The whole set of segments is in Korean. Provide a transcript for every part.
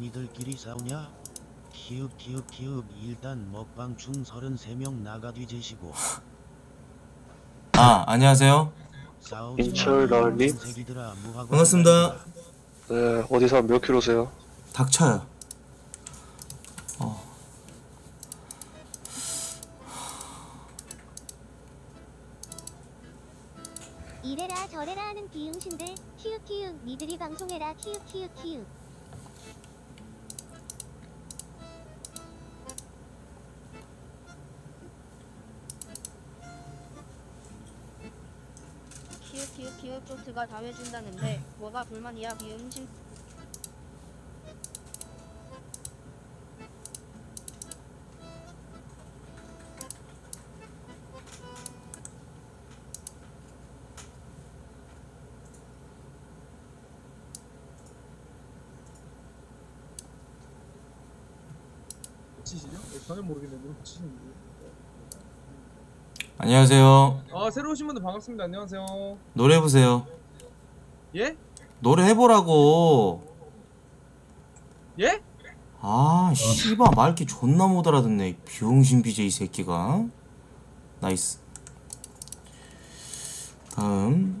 니들끼리 싸우냐? 키읔 키읔 키읔 일단 먹방 중 33명 나가 뒤지시고. 아 안녕하세요. 인철 마, 나을님? 무하고 반갑습니다. 네, 어디서 몇 킬로세요? 닥쳐요. 이래라 저래라 하는 비응신들 키읔키읔. 니들이 방송해라 키읔키읔 키읔 키읔 쪼트가 다 해준다는데 뭐가 불만이야 비응신 치시죠? 전혀 모르겠는데. 안녕하세요 아 새로 오신 분들 반갑습니다. 안녕하세요. 노래 해보세요 예? 노래 해보라고 예? 아 씨발 말기 존나 못 알아듣네 이 병신 BJ 새끼가 nice 다음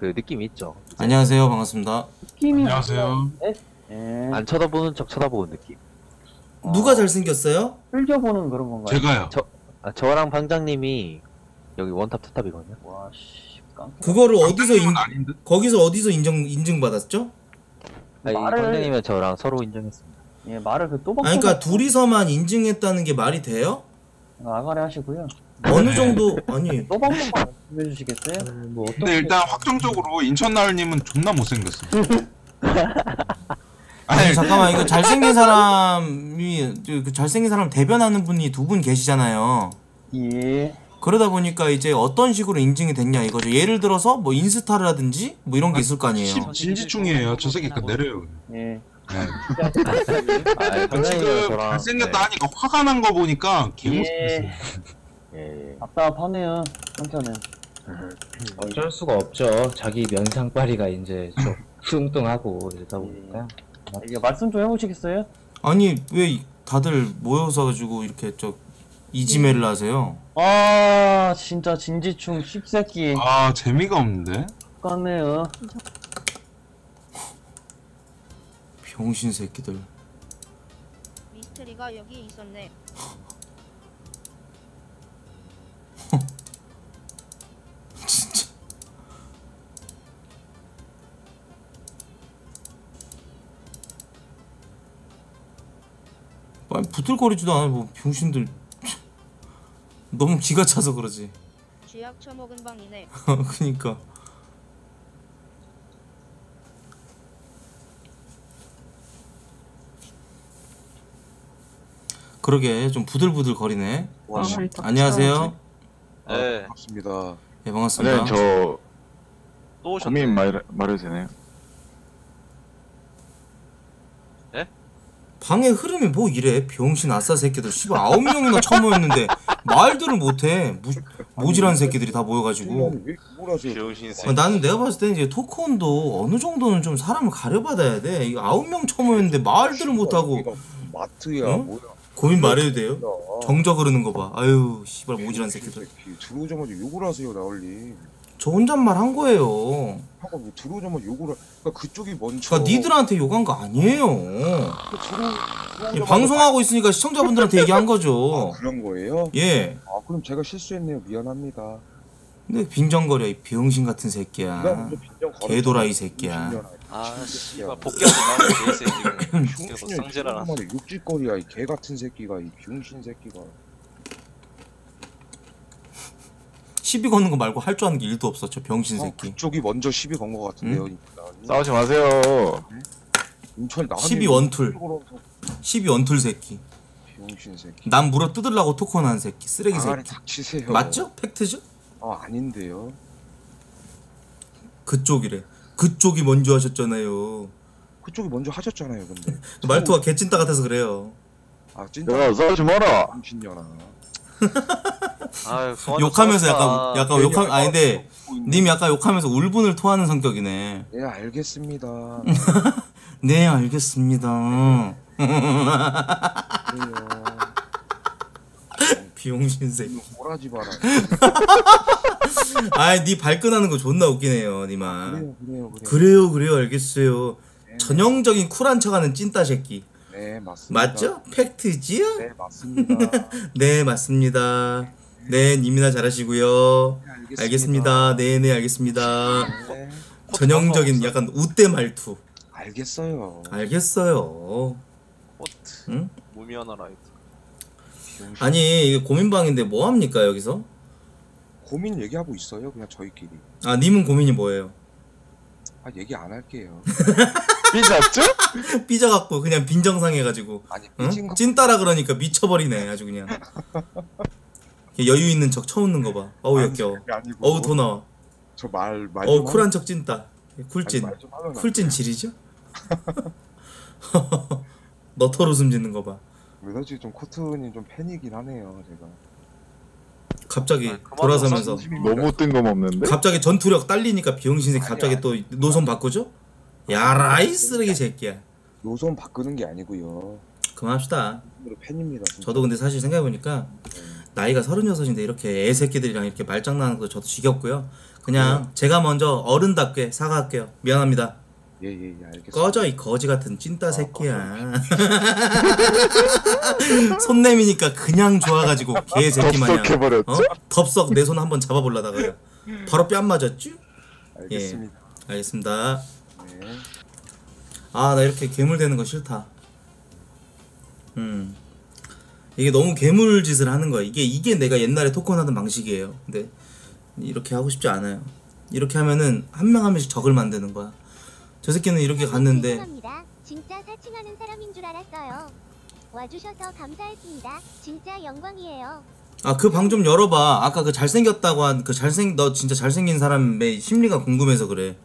그 느낌 있죠. 안녕하세요 반갑습니다 안녕하세요. 예, 안 쳐다보는 척 쳐다보는 느낌. 누가 잘생겼어요? 흘겨보는 그런 건가요? 제가요. 아, 저랑 방장님이 여기 one top two top이거든요. 와, 씨, 깡. 그거를 어디서 인, 아닌? 거기서 어디서 인정 인증 받았죠? 아니, 말을- 방장님은 저랑 서로 인정했습니다. 예, 말을 그 또박또박 아니 그러니까 둘이서만 인증했다는 게 말이 돼요? 아가리 하시고요. 어느 정도 아니 또박또박 말씀해 주시겠어요? 뭐 어떤 근데 일단 확정적으로 인천 나을님은 존나 못생겼어. 아니 아니 잠깐만 이거 잘생긴 사람이 그 잘생긴 사람 대변하는 분이 두 분 계시잖아요. 예. 그러다 보니까 이제 어떤 식으로 인증이 됐냐 이거죠. 예를 들어서 뭐 인스타라든지 뭐 이런 게 있을 거 아니에요. 진지충이에요. 저 새끼 그 내려요. 예. 네. 아, 지금 잘생겼다 하니까 화가 난 거 보니까 개못생겼어. 예. 예, 예. 답답하네요. 한편은. 어쩔 수가 없죠. 자기 면상파리가 이제 좀 뚱뚱하고 이러다 보니까. 이게 말씀 좀 해보시겠어요? 아니 왜 다들 모여서 가지고 이렇게 저 이지매를 하세요? 아, 진짜 진지충 씹새끼 아 재미가 없는데. 같네요. 병신 새끼들. 미스테리가 여기 있었네 부들거리지도 않아 뭐 병신들 너무 기가 차서 그러지. 쥐약 처먹은 방이네 그니까 그러게 좀 부들부들 거리네. 와, 안녕하세요. 네. 반갑습니다. 예 반갑습니다. 네, 저 또 오셨네. 고민 말 말해도 되나요? 방의 흐름이 뭐 이래 병신 아싸 새끼들 씨발 아홉 명이나 처모였는데 말들을 못해 무, 모질한 새끼들이 다 모여가지고 왜 뭐라세요? 병신 아, 나는 내가 봤을 때 이제 토크온도 어느 정도는 좀 사람을 가려받아야 돼 이거 아홉 명 처모였는데 말들을 못하고 마트야 어? 뭐야? 고민 말해도 돼요? 야, 정적 흐르는 거봐 아유 씨발 모질한 새끼들 새끼. 들어오자마자 욕을 하세요 나올리. 저 혼잣말 한 거예요 하고 뭐 들어오자마자 욕을 하. 그러니까 그쪽이 먼저. 그러니까 니들한테 욕한 거 아니에요 그 들어. 이 들어오자마자 방송하고 있으니까 시청자분들한테 얘기한 아, 거죠 그런 거예요? 예 아 그럼 제가 실수했네요. 미안합니다. 근데 빈정거려 이 병신 같은 새끼야 먼저 빈정 걸었잖아. 개도라이 새끼야. 20년. 아, 씨발. 복귀하지 지금. 계속 흉신을 성질하나. 만에 육질거리야 이 개 같은 새끼가 이 병신 새끼가. 시비 거는 거 말고 할 줄 아는 게 일도 없어 저 병신 아, 새끼 그쪽이 먼저 시비 건 거 같은데요. 싸우지 마세요. 나한테 시비 원툴 시비 원툴 새끼 병신 새끼. 남 물어 뜯으려고 토크한 새끼 쓰레기 아가리 새끼 닥치세요. 맞죠? 팩트죠? 아 아닌데요. 그쪽이래 그쪽이 먼저 하셨잖아요 그쪽이 먼저 하셨잖아요 근데 말투가 개찐따 같아서 그래요. 아 찐따 야 싸우지 마라 정신년아 아유, 욕하면서 좀 약간. 약간 욕하 아니 근데 님 약간 욕하면서 울분을 토하는 성격이네. 예 알겠습니다 네 알겠습니다. 비용신생. 오라지 마라 아이 니 발끈하는 거 존나 웃기네요 니마. 그래요 그래요 그래요 그래요 그래요 알겠어요. 네, 전형적인 쿨한 척하는 찐따 새끼. 네 맞습니다 맞죠? 팩트지요? 네 맞습니다 네 맞습니다. 네 님이나 잘하시고요. 네, 알겠습니다. 네 네 알겠습니다. 네, 전형적인 약간 웃대 말투. 알겠어요 알겠어요. 포트. 응? 무미하나 라이트. 아니 이게 고민방인데 뭐 합니까 여기서? 고민 얘기하고 있어요 그냥 저희끼리 아 님은 고민이 뭐예요? 아 얘기 안 할게요 삐졌죠? 삐져갖고 그냥 빈정상해가지고 아니 응? 삐진 거 찐따라 그러니까 미쳐버리네 아주 그냥 여유 있는 척 처웃는 거 봐. 어우 역겨워. 그게 아니고 어우 도 나와. 저말말 어우 쿨한 척 찐따. 쿨찐. 말좀 쿨찐 질이죠? 너털 웃음 짓는 거 봐. 왜냐지 좀 코트님 좀 팬이긴 하네요 제가 갑자기 아, 그만 돌아서면서 너무 뜬금없는데? 갑자기 전투력 딸리니까 비용신색 갑자기 또 노선 바꾸죠? 야 라이 쓰레기 새끼야. 노선 바꾸는 게 아니고요 그만합시다. 정말로 팬입니다 진짜. 저도 근데 사실 생각해보니까 나이가 서른여섯인데 이렇게 애새끼들이랑 이렇게 말장난하는 거 저도 지겹고요. 그냥 제가 먼저 어른답게 사과할게요. 미안합니다. 예 예 예 알겠습니다 꺼져 이 거지 같은 찐따 새끼야. 손 내미니까 그냥 좋아가지고 개 새끼 마냥. 덥석해버렸죠? 어? 덥석 내 손 한번 잡아보려다가요. 바로 뺨 맞았죠? 알겠습니다 알겠습니다. 네. 아나 이렇게 괴물 되는 거 싫다. 음 이게 너무 괴물 짓을 하는 거야. 이게 이게 내가 옛날에 토큰 하던 방식이에요. 근데 이렇게 하고 싶지 않아요. 이렇게 하면은 한 명 한 명씩 적을 만드는 거야. 저 새끼는 이렇게 갔는데 죄송합니다. 진짜 사칭하는 사람인 줄 알았어요. 와주셔서 감사했습니다. 진짜 영광이에요. 아 그 방 좀 열어봐. 아까 그 잘생겼다고 한 그 잘생 너 진짜 잘생긴 사람의 심리가 궁금해서 그래.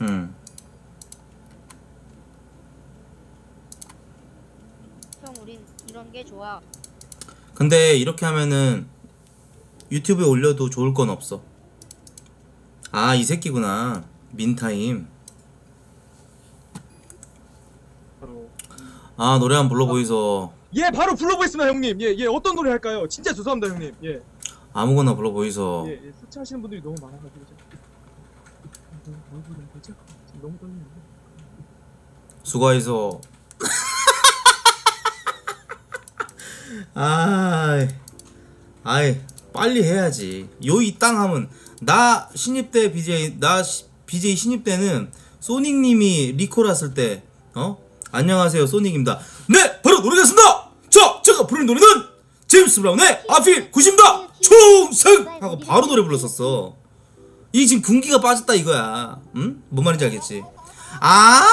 음. 형 우린 이런 게 좋아. 근데 이렇게 하면은 유튜브에 올려도 좋을 건 없어. 아, 이 새끼구나. 민타임. 아, 노래 한번 불러 보이소. 예 바로 불러보겠습니다 형님 예예 어떤 노래 할까요 진짜 죄송합니다 형님 예 아무거나 불러 보이소. 예, 예, 수치하시는 분들이 너무 많아가지고 너무 떨리는데 수고하이소. 아이, 아이, 빨리 해야지. 요 이 땅 하면 나 신입 때 BJ 나 시- BJ 신입 때는 소닉님이 리콜 왔을 때 어? 안녕하세요 소닉입니다. 네, 바로 노래겠습니다. 자, 제가 부르는 노래는 제임스 브라운의 아필 90다 충성 하고 바로 노래 불렀었어. 이 지금 군기가 빠졌다 이거야. 응? 뭔 말인지 알겠지? 아,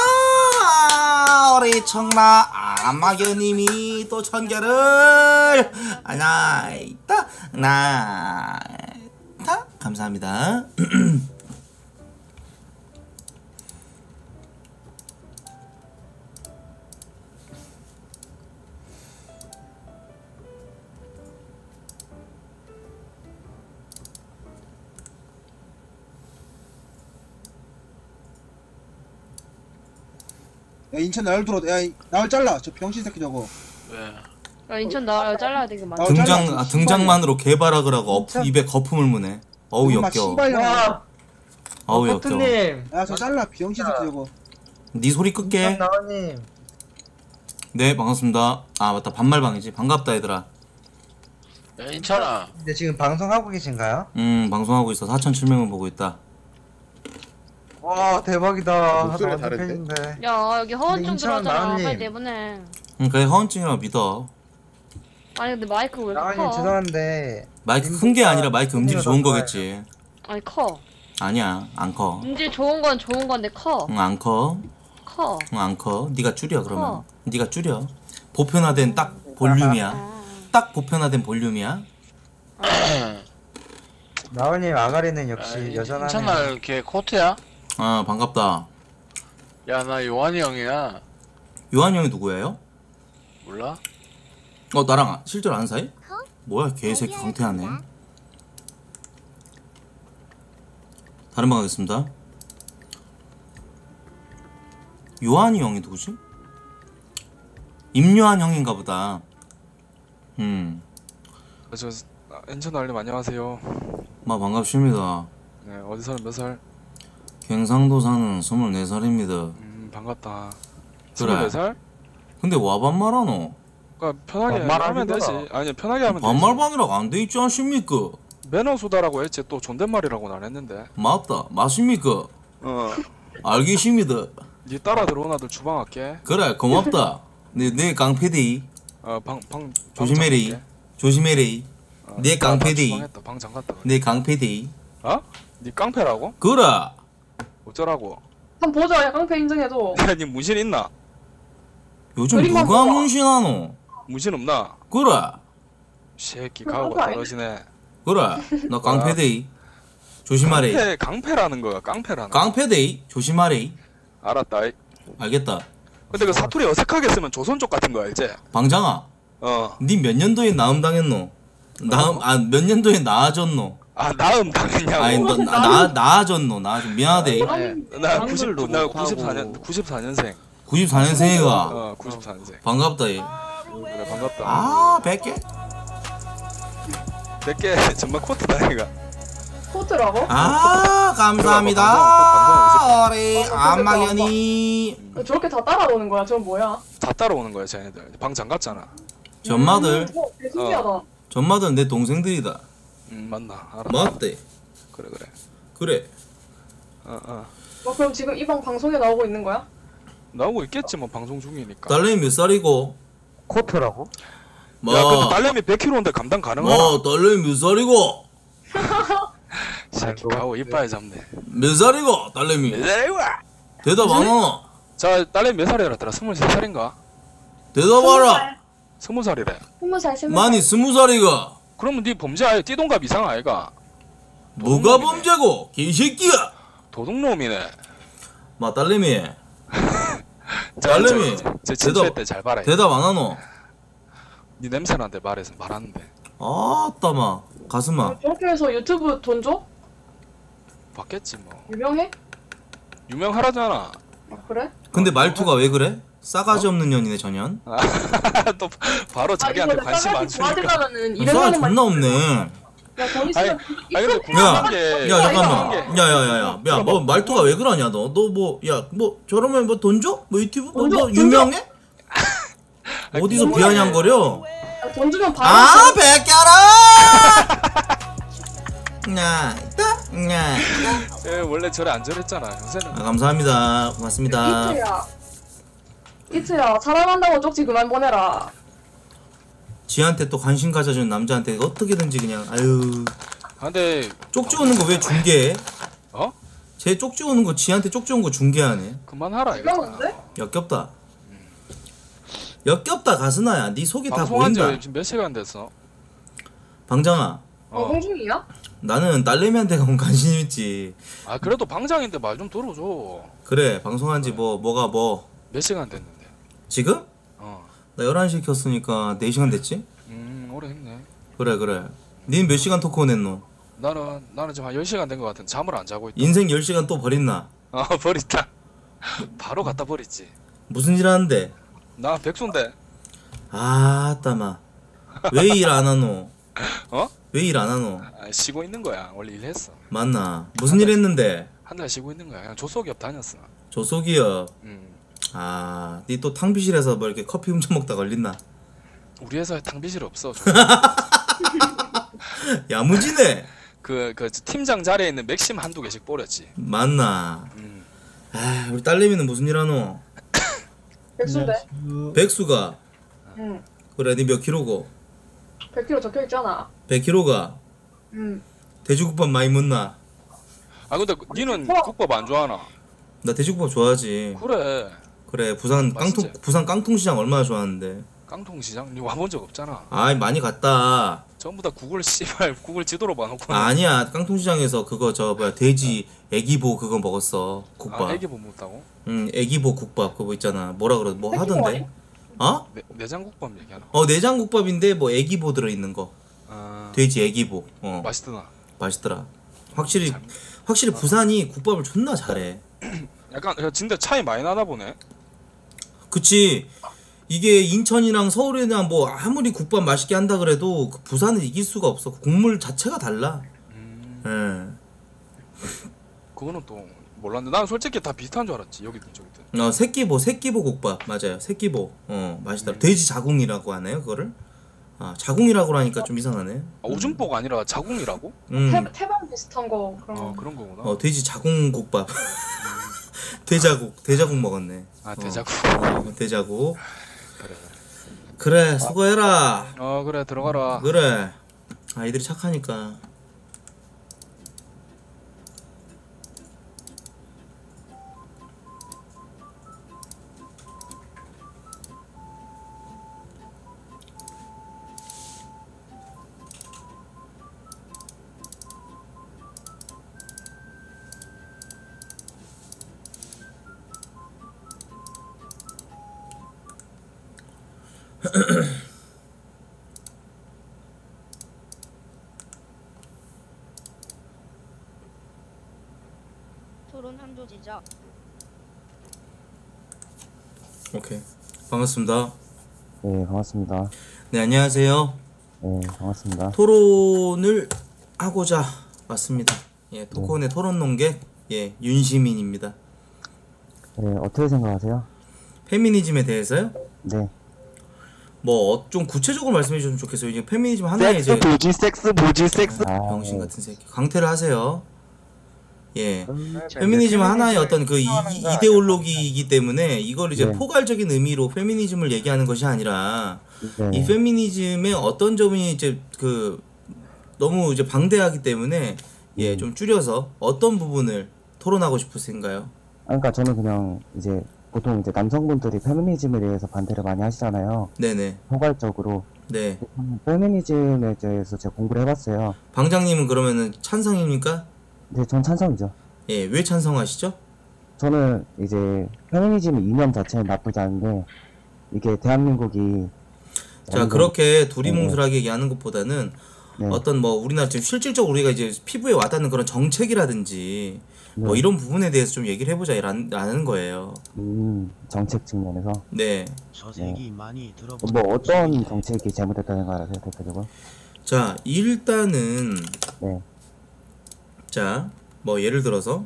우리 청라 아마견님이 또 천개를 나이다 나이다 감사합니다. 야 인천 나을 들어 야 나을 잘라 저 병신 새끼 저거 왜? 야 인천 나 잘라야 되게 많아. 어, 등장. 아, 등장만으로 개발악을 하고 어, 입에 거품을 무네. 어우 역겨워. 씨발년아. 어우 역겨워. 야저 잘라 병신 새끼 저거 네 소리 끌게. 나원님 네 반갑습니다. 아 맞다 반말방이지. 반갑다 얘들아. 야, 인천아. 근데 지금 방송하고 계신가요? 음 방송하고 있어 4,700명 보고 있다. 와 대박이다 목소리 나 다른데? 팬인데. 야 여기 허언증 인천. 나은님. 빨리 내보내. 응 그래 허언증이라 믿어. 아니 근데 마이크 왜 이렇게 커? 죄송한데 마이크 큰 게 아니라 마이크 음질이 좋은. 거겠지. 아니 커. 아니야 안 커. 음질 좋은 건 좋은 건데 커. 응 안 커. 커. 응 안 커. 네가 줄여 그러면. 커. 네가 줄여. 보편화된 딱 볼륨이야. 아. 딱 보편화된 볼륨이야. 나올님 아가리는 역시 여전하네. 인천날 걔 코트야? 아 반갑다 야 나 요한이 형이야 요한 형이 누구예요? 몰라? 어 나랑 실제로 아는 사이? 뭐야 개새끼 강태하네 다른 방 가겠습니다 요한이 형이 누구지? 임요한 형인가 보다 음, 저 아, 엔천 알림 안녕하세요. 마 반갑습니다 네 어디 사는 몇 살? 경상도 사는 24살입니다 음 반갑다. 그래 24살? 근데 와 반말하노? 그러니까 편하게 하면 되지. 아니 편하게 하면 되지. 반말방이라고 안 돼 있지 않습니까? 매너 수다라고 했지 또 존댓말이라고는 안 했는데. 맞다 맞습니까? 어. 알겠습니다 니 따라 들어온 아들 주방할게. 그래 고맙다 내, 내 깡패데이 어방방 조심해리 조심해리 내 주방했다. 방 잠갔다. 내 깡패데이 어? 니 깡패라고? 그래 어쩌라고? 한 번 보자. 야, 깡패 인정해도. 야, 니 문신 있나? 요즘 그림만 누가. 문신하노? 문신 없나? 그래 새끼 가오가 깡패 아니야? 떨어지네. 그래 나 깡패데이 조심하래 깡패 깡패라는 거야. 깡패라는. 거. 깡패데이 조심하래 알았다. 이. 알겠다 근데 그 사투리 어색하게 쓰면 조선 쪽 같은 거 알지? 방장아 어. 니 몇 년도에 나음 당했노? 나음 아 몇 년도에 나아졌노? 아 나음 당했냐고. 아니 너 나 나아졌노 나아졌 미안하대 나 90, 나 94년 94년생. 94년생이가 어 94년생. 반갑다 얘. 그래 반갑다. 아 100개? 100개 정말 코트다 얘가. 코트라고? 아 감사합니다 우리 안마견이 저렇게 다 따라오는 거야. 저건 뭐야? 다 따라오는 거야 쟤네들. 방 잠갔잖아. 전마들 어, 되게 신기하다. 전마들 내 동생들이다 음 맞나. 알아. 맞대 그래 그래. 그래 어 어. 어, 그럼 지금 이방 방송에 나오고 있는 거야? 나오고 있겠지 뭐 방송 중이니까. 딸내미 몇 살이고? 코트라고? 뭐, 야 근데 딸내미 100kg인데 감당 가능하나? 뭐 딸내미 몇 살이고? 새끼 가오 이빨 잡네. 몇 살이고 딸내미? 에이와. 대답 안 하나? 자 딸내미 몇 살이라더라? 23살인가? 대답하라 20살이래. 스무 살, 스무 많이 스무 살이가 그러면 네 범죄 아예 띠동갑 이상 아이가? 뭐가 범죄고 개새끼야 도둑놈이네. 마 딸내미 자, 딸내미 저- 제 진출할 때잘 봐라. 대답 안 하노? 네 냄새난데 말해서 말하는데. 아따마 가슴아 저렇게 해서 유튜브 돈 줘? 봤겠지 뭐. 유명해? 유명하라잖아. 아, 그래? 근데 말투가 왜 그래? 싸가지 없는 년이네 전현. 또 바로 자기한테 이거 관심 싸가지 200만 존나 없네. 야, 돈 아니, 있으면 아니 근데 야, 궁금한 게 야 잠깐만. 야야야야. 야 뭐 말투가 왜 그러냐 너. 너 뭐 야 뭐 저러면 뭐 돈 줘? 뭐 유튜브? 뭐, 뭐돈 줘. 유명해? 어디서. 비아냥거려? 야, 돈 주면 바로 아 베껴라! 야 있다. 야 예, 원래 저래 안 저랬잖아. 요새는. 아, 감사합니다. 고맙습니다 이트야 사랑한다고 쪽지 그만 보내라 지한테 또 관심 가져주는 남자한테 어떻게든지 그냥 아유 아, 근데 쪽지 오는 거 왜 중계해? 어? 쟤 쪽지 오는 거 지한테 쪽지 온 거 중계하네 그만하라 이거. 유명한데? 역겹다 역겹다 가스나야 네 속이 다 방송한 지 보인다 지금 몇 시간 됐어? 방장아 어, 홍중이야? 나는 딸내미한테 가 관심 있지 아 그래도 방장인데 말 좀 들어줘. 그래 방송한 지 뭐 뭐가 뭐 몇 시간 됐는데? 지금? 어. 나 11시 켰으니까 4시간 됐지? 음 오래 했네. 그래 그래 닌 몇 시간 토크온 했노? 나는 나는 지금 한 10시간 된 것 같은 잠을 안 자고 있다. 인생 10시간 또 버렸나? 어 버렸다. 바로 갖다 버렸지. 무슨 일 하는데? 나 백수인데. 아 따마 왜 일 안 하노? 어? 왜 일 안 하노? 아, 쉬고 있는 거야. 원래 일했어. 맞나? 무슨 일 했는데? 한 달 쉬고 있는 거야. 그냥 조소기업 다녔어. 조속이요. 음. 아, 니 또 탕비실에서 뭐 이렇게 커피 훔쳐 먹다 걸린나? 우리 회사에 탕비실 없어. 야무지네. 그, 그 팀장 자리에 있는 맥심 한두 개씩 뿌렸지. 맞나? 음. 아, 우리 딸내미는 무슨 일 하노? 백수인데? 백수가 응 그래, 니 몇 킬로고? 100kg 적혀 있잖아 100킬로가 응 돼지국밥 많이 먹나? 아 근데 니는 국밥 안 좋아하나? 나 돼지국밥 좋아하지. 그래. 그래, 부산 깡통 맛있지? 부산 깡통시장 얼마나 좋아하는데. 깡통시장? 니 와본 적 없잖아. 아이 많이 갔다. 전부 다 구글 씨발 구글 지도로 봐놓고. 아니야 깡통시장에서 그거 저 뭐야 돼지 애기보 그거 먹었어 국밥. 아, 애기 못 먹다고? 응 애기보 국밥 그거 있잖아 뭐라 그러 뭐 하던데? 어? 내, 내장국밥 얘기하나? 어 내장국밥인데 뭐 애기보 들어 있는 거. 아. 돼지 애기보. 어. 맛있더나. 맛있더라. 확실히 확실히 부산이 국밥을 존나 잘해. 약간 야, 진짜 차이 많이 나나 보네. 그치. 이게 인천이랑 서울이나 뭐 아무리 국밥 맛있게 한다 그래도 그 부산은 이길 수가 없어. 국물 자체가 달라. 음. 예. 그거는 또 몰랐는데 나는 솔직히 다 비슷한 줄 알았지 여기든 저기든. 어 새끼보 새끼보 국밥. 맞아요. 새끼보. 어 맛있다. 돼지 자궁이라고 하나요 그거를. 아 자궁이라고 하니까 좀 이상하네. 아, 오줌보가 아니라 자궁이라고? 음. 태, 태반 비슷한 거 그런 어 그런 거구나. 어 돼지 자궁 국밥 대자국 대자국 먹었네. 아, 대자국. 어, 어, 대자국. 그래. 그래 수고해라. 어 그래 들어가라. 그래. 아이들이 착하니까 토론 한조 지적. 오케이 반갑습니다 네, 반갑습니다. 네 안녕하세요 네, 반갑습니다. 토론을 하고자 왔습니다. 예, 토콘의 토론 농객 예, 윤시민입니다. 네, 어떻게 생각하세요? 페미니즘에 대해서요? 네. 뭐 좀 구체적으로 말씀해 주시면 좋겠어요. 이제 페미니즘 하나에 섹스 이제 보지 섹스 보지 섹스 아, 병신 같은 새끼 강퇴를 하세요. 예. 네, 페미니즘 하나의 어떤 그 이, 이데올로기이기 때문에 이걸 이제 네. 포괄적인 의미로 페미니즘을 얘기하는 것이 아니라 네. 이 페미니즘의 어떤 점이 이제 그 너무 이제 방대하기 때문에 예, 좀 줄여서 어떤 부분을 토론하고 싶으신가요? 아, 그러니까 저는 그냥 이제 보통 이제 남성분들이 페미니즘에 대해서 반대를 많이 하시잖아요. 네네. 포괄적으로. 네. 페미니즘에 대해서 제가 공부를 해봤어요. 방장님은 그러면은 찬성입니까? 네, 전 찬성이죠. 예, 왜 찬성하시죠? 저는 이제 페미니즘 이념 자체는 나쁘지 않은데 이게 대한민국이 자, 그렇게 두리뭉술하게 얘기하는 것보다는 네. 어떤 뭐 우리나라 지금 실질적으로 우리가 이제 피부에 와닿는 그런 정책이라든지 뭐 네. 이런 부분에 대해서 좀 얘기를 해보자 라는 라는 거예요. 음, 정책 측면에서 네. 저 새끼 많이 들어 뭐 어떤 정책이 잘못됐다는 생각하세요, 대표적으로? 자, 일단은 네. 자, 뭐 예를 들어서.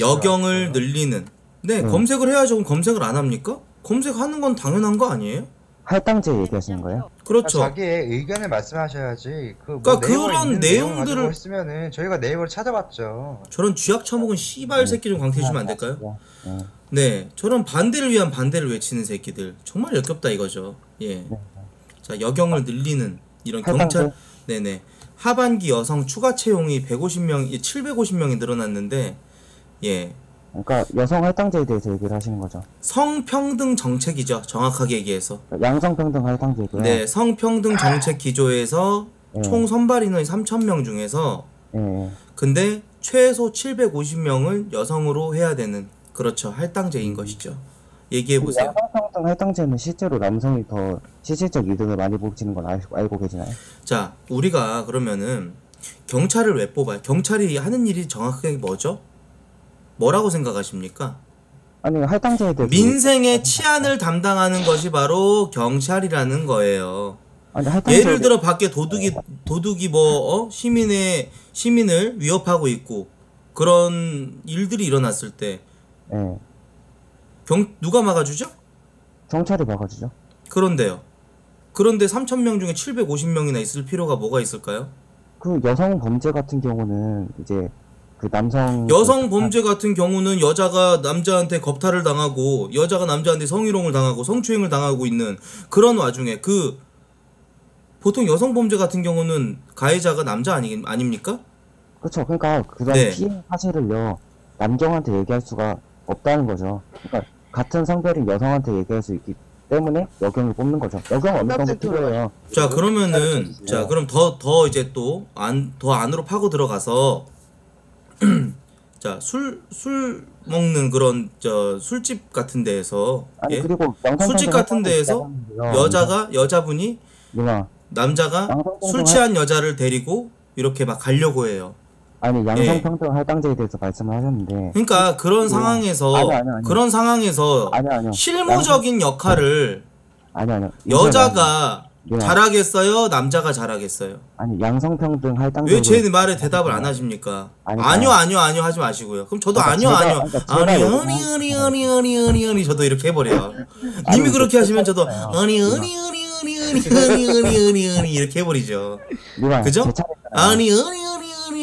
여경을 늘리는 네, 네. 검색을 해야죠. 그럼 검색을 안 합니까? 검색하는 건 당연한 거 아니에요? 할당제 얘기하시는 거예요? 그렇죠. 자기의 의견을 말씀하셔야지. 그 뭐 그러니까 네이버에 그런 내용들을- 있으면은 저희가 네이버를 찾아봤죠. 저런 쥐약 처먹은 씨발 새끼 좀 강퇴해 주면 안 될까요? 네, 저런 반대를 위한 반대를 외치는 새끼들 정말 역겹다 이거죠. 예. 자, 여경을 늘리는 이런? 경찰 네네 하반기 여성 추가 채용이 150명, 750명이 늘어났는데 예. 그러니까 여성 할당제에 대해서 얘기를 하시는 거죠. 성평등 정책이죠. 정확하게 얘기해서. 양성평등 할당제고요. 네, 성평등 정책 기조에서 네. 총 선발 인원이 3,000명 중에서 예, 근데 최소 750명을 여성으로 해야 되는 그렇죠. 할당제인 것이죠. 얘기해 보세요. 양성평등 할당제는 실제로 남성이 더 실질적 이득을 많이 보시는 건 알, 알고 계시나요? 자, 우리가 그러면은 경찰을 왜 뽑아요? 경찰이 하는 일이 정확하게 뭐죠? 뭐라고 생각하십니까? 아니 할당제에 대해서 민생의 치안을 담당하는 것이 바로 경찰이라는 거예요. 아니, 예를 대해- 들어 밖에 도둑이 도둑이 뭐 어? 시민의 시민을 위협하고 있고 그런 일들이 일어났을 때 예, 경, 누가 막아주죠? 경찰이 막아주죠. 그런데요. 그런데 3,000명 중에 750명이나 있을 필요가 뭐가 있을까요? 그 여성 범죄 같은 경우는 이제 그 남성 여성 범죄 같은 경우는 여자가 남자한테 겁탈을 당하고 여자가 남자한테 성희롱을 당하고 성추행을 당하고 있는 그런 와중에 그 보통 여성 범죄 같은 경우는 가해자가 남자 아니, 아닙니까? 그렇죠. 그러니까 그런 네. 피해 사실을요 남성한테 얘기할 수가 없다는 거죠. 그러니까 같은 성별인 여성한테 얘기할 수 있기 때문에 여경을 뽑는 거죠. 여경 어느 정도 필요해요. 자 그러면은 자 그럼 더 더 이제 또 안 더 안으로 파고 들어가서 자 술 술 먹는 그런 저 술집 같은 데에서 아니, 예? 그리고 술집 같은 데에서. 여자가 여자분이 누나 남자가 술 취한 여자를 데리고 이렇게 막 가려고 해요. 아니 예. 양성평등 할당제에 대해서 말씀을 하셨는데 그러니까 그런 상황에서 아니, 아니, 아니. 그런 상황에서 아니 아니요. 실무적인 역할을 아니 아니요. 여자가 예. 잘하겠어요? 남자가 잘하겠어요? 아니 양성평등 할당제 왜 제 말에 대답을 안 하십니까? 아니요 아니요 아니요 하지 마시고요. 그럼 저도 아니요 아니요 아니 요니 요니 요니 요니 요니 요니 요니 저도 이렇게 해버려요. 님이 그렇게 하시면 저도 아니 요니 요니 요니 요니 요니 요니 요니 이렇게 해버리죠. 그죠? 아니 요니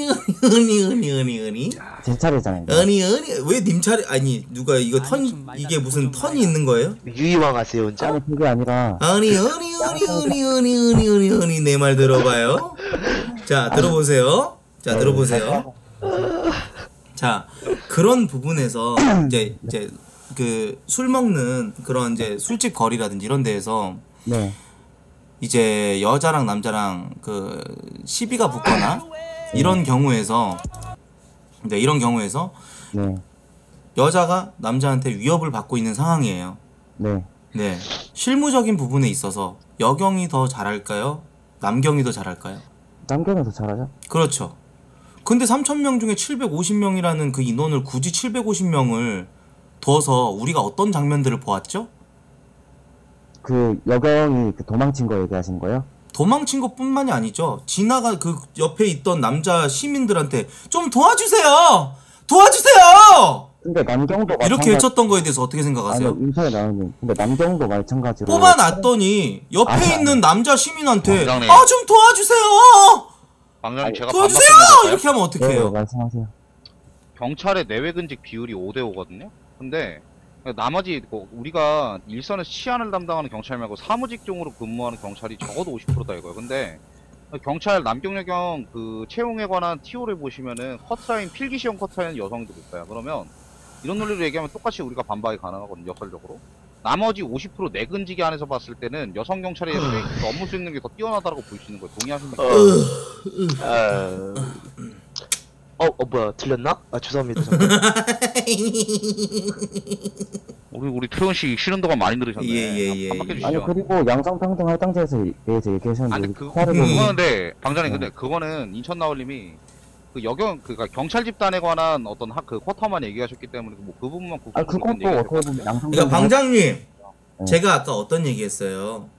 아니, 아니, 아니, 아니, 아니, 아니, 아니. 제 차례잖아요. 아니, 아니, 왜 님 차례? 아니, 누가 이거 턴 이게 무슨 턴이 있는 거예요? 유이왕 하세요 혼자? 아니 그게 아니라 아니 아니 아니 아니 아니 아니 아니 아니 내 말 들어봐요. 자 들어보세요. 자 들어보세요. 자 그런 부분에서 이제 이제 그 술 먹는 그런 이제 술집 거리라든지 이런 데에서 네 이제 여자랑 남자랑 그 시비가 붙거나 이런 경우에서 네 이런 경우에서 네 여자가 남자한테 위협을 받고 있는 상황이에요. 네. 네. 실무적인 부분에 있어서 여경이 더 잘할까요? 남경이 더 잘할까요? 남경이 더 잘하죠? 그렇죠. 근데 3,000명 중에 750명이라는 그 인원을 굳이 750명을 둬서 우리가 어떤 장면들을 보았죠? 그 여경이 그 도망친 거 얘기하신 거예요? 도망친 것뿐만이 아니죠. 지나가 그 옆에 있던 남자 시민들한테 좀 도와주세요! 도와주세요! 근데 남경도 이렇게 마찬가지- 외쳤던 거에 대해서 어떻게 생각하세요? 아니 인터넷 나오는 근데 남경도 마찬가지로 뽑아놨더니 옆에 아니, 아니. 있는 남자 시민한테. 아 좀 도와주세요! 방장님 제가 도와주세요! 이렇게 하면 네, 어떡해요? 말씀하세요. 경찰의 내외근직 비율이 5대 5거든요. 근데 나머지 뭐 우리가 일선에서 치안을 담당하는 경찰 말고 사무직종으로 근무하는 경찰이 적어도 50%다 이거예요. 근데 경찰 남경여경 그 채용에 관한 TO를 보시면은 커트라인 필기 시험 커트라인 여성도 높아요. 그러면 이런 논리로 얘기하면 똑같이 우리가 반박이 가능하거든요. 역설적으로. 나머지 50% 내근직에 안에서 봤을 때는 여성 경찰의 수행, 그 업무 수행 능력이 더 뛰어나다라고 볼 수 있는 거예요. 동의하십니까? 어, 어 뭐야 틀렸나? 아 죄송합니다. 잠깐. 우리 우리 태훈 씨 싫은 도가 많이 늘으셨네. 예, 예, 예, 예. 주시죠. 아니 그리고 양성 평등 할당제에서 대해서 얘기하셨는데 아니 우리 그 사례를 그거는 근데 방장님 네. 근데 그거는 인천 나올님이 그 여경 그니까 경찰 집단에 관한 어떤 학 그 쿼터만 얘기하셨기 때문에 뭐 그 부분만 아 그것도 어떻게 보면 양성평등 그러니까 방장님 네. 제가 아까 어떤 얘기했어요?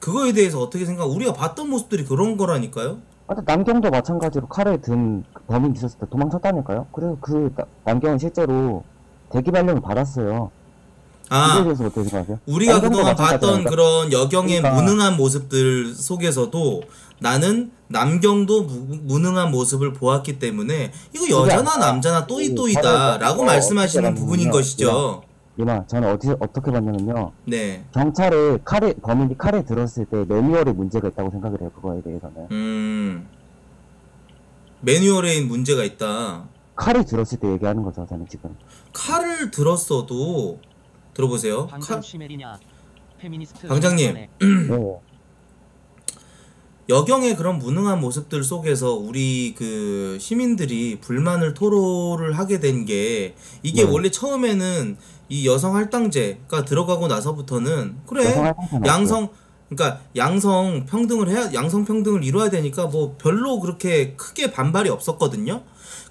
그거에 대해서 어떻게 생각? 우리가 봤던 모습들이 그런 거라니까요. 아, 남경도 마찬가지로 칼을 든 범인 있었을 때 도망쳤다니까요. 그래서 그 나- 남경은 실제로 대기 발령을 받았어요. 이거에 아 대해서 어떻게 생각하세요? 우리가 남경도 그동안 봤던 마찬가지라니까. 그런 여경의 그러니까. 무능한 모습들 속에서도 나는 남경도 무, 무능한 모습을 보았기 때문에 이거 여자나 남자나 또이또이다라고 어, 말씀하시는 어떻게 부분인. 것이죠. 누나, 저는 어디, 어떻게 봤냐면요. 네. 경찰에 칼에, 범인이 칼에 들었을 때 매뉴얼에 문제가 있다고 생각을 해요, 그거에 대해서는. 음. 매뉴얼에 문제가 있다. 칼이 들었을 때 얘기하는 거죠, 저는 지금. 칼을 들었어도 들어보세요. 칼, 방장님. 네. 여경의 그런 무능한 모습들 속에서 우리 그 시민들이 불만을 토로를 하게 된 게 이게 네. 원래 처음에는 이 여성 할당제가 들어가고 나서부터는 그래 여성 양성 그러니까 양성 평등을 해야 양성 평등을 이루어야 되니까 뭐 별로 그렇게 크게 반발이 없었거든요.